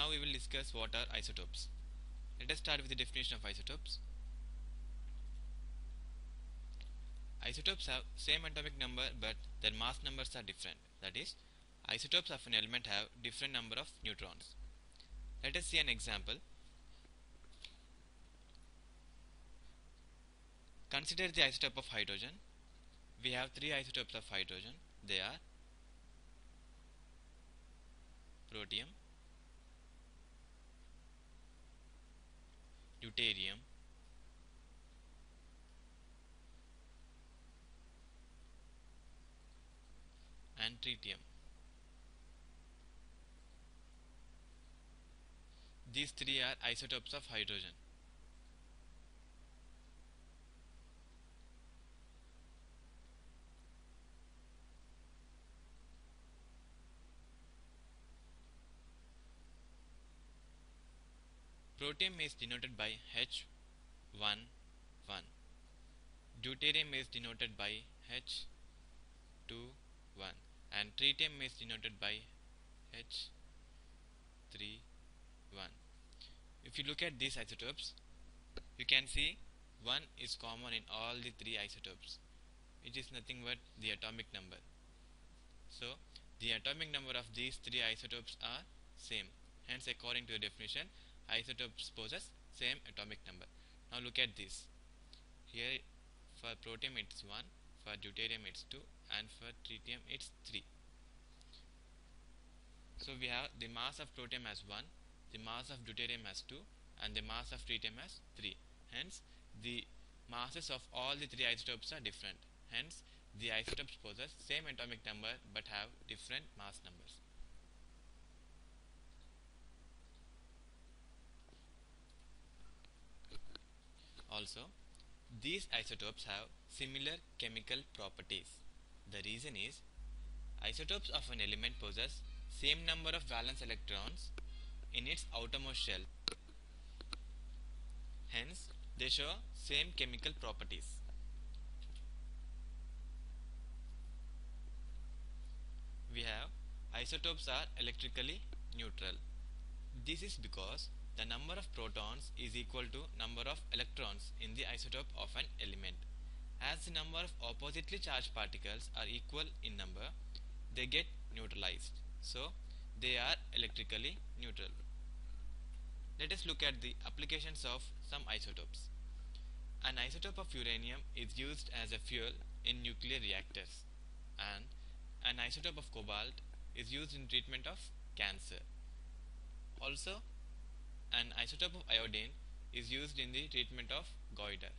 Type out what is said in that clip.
Now we will discuss what are isotopes. Let us start with the definition of isotopes. Isotopes have same atomic number but their mass numbers are different. That is, isotopes of an element have different number of neutrons. Let us see an example. Consider the isotope of hydrogen. We have three isotopes of hydrogen. They are protium, deuterium, and tritium. These three are isotopes of hydrogen. Protium is denoted by H11. Deuterium is denoted by H21 and tritium is denoted by H31. If you look at these isotopes, you can see 1 is common in all the three isotopes, which is nothing but the atomic number. So, the atomic number of these three isotopes are same. Hence, according to the definition, isotopes possess same atomic number. Now look at this. Here for protium it's 1, for deuterium it's 2 and for tritium it's 3. So we have the mass of protium as 1, the mass of deuterium as 2 and the mass of tritium as 3. Hence the masses of all the three isotopes are different. Hence the isotopes possess same atomic number but have different mass numbers. Also, these isotopes have similar chemical properties. The reason is, isotopes of an element possess same number of valence electrons in its outermost shell. Hence, they show same chemical properties. We have isotopes are electrically neutral. This is because the number of protons is equal to number of electrons in the isotope of an element. As the number of oppositely charged particles are equal in number, they get neutralized. So, they are electrically neutral. Let us look at the applications of some isotopes. An isotope of uranium is used as a fuel in nuclear reactors and an isotope of cobalt is used in treatment of cancer. Also, an isotope of iodine is used in the treatment of goiter.